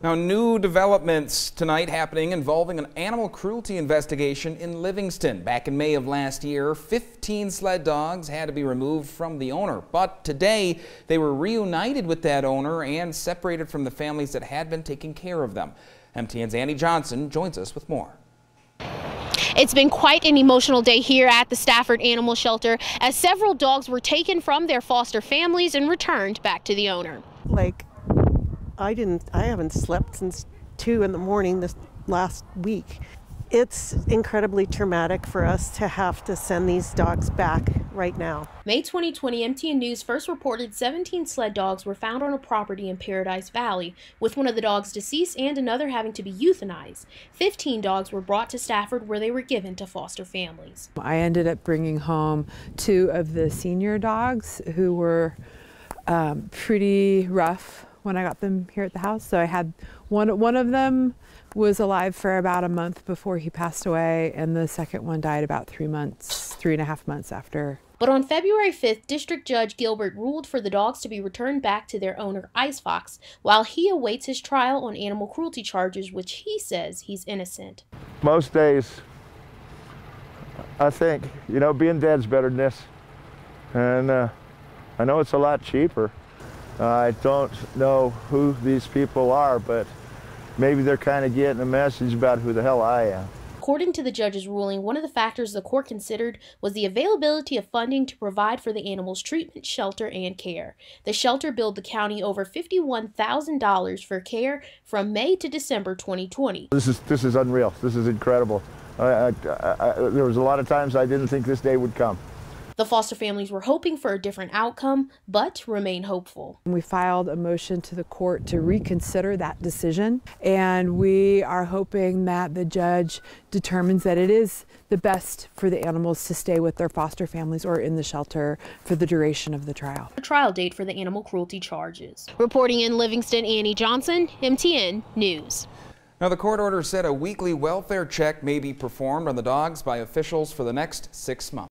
Now, new developments tonight happening involving an animal cruelty investigation in Livingston. Back in May of last year, 15 sled dogs had to be removed from the owner. But today, they were reunited with that owner and separated from the families that had been taking care of them. MTN's Annie Johnson joins us with more. It's been quite an emotional day here at the Stafford Animal Shelter as several dogs were taken from their foster families and returned back to the owner. Like I didn't, I haven't slept since two in the morning this last week. It's incredibly traumatic for us to have to send these dogs back right now. May 2020, MTN News first reported 17 sled dogs were found on a property in Paradise Valley, with one of the dogs deceased and another having to be euthanized. 15 dogs were brought to Stafford where they were given to foster families. I ended up bringing home two of the senior dogs who were um, pretty rough when I got them here at the house. So I had one one of them was alive for about a month before he passed away, and the second one died about three months, three and a half months after. But on February 5th, District Judge Gilbert ruled for the dogs to be returned back to their owner, Ice Fox, while he awaits his trial on animal cruelty charges, which he says he's innocent. Most days, I think, you know, being dead's better than this. And uh, I know it's a lot cheaper. I don't know who these people are, but maybe they're kind of getting a message about who the hell I am. According to the judge's ruling, one of the factors the court considered was the availability of funding to provide for the animal's treatment, shelter, and care. The shelter billed the county over $51,000 for care from May to December 2020. This is this is unreal. This is incredible. I, I, I, there was a lot of times I didn't think this day would come. The foster families were hoping for a different outcome, but remain hopeful. We filed a motion to the court to reconsider that decision, and we are hoping that the judge determines that it is the best for the animals to stay with their foster families or in the shelter for the duration of the trial. A trial date for the animal cruelty charges. Reporting in Livingston, Annie Johnson, MTN News. Now, the court order said a weekly welfare check may be performed on the dogs by officials for the next six months.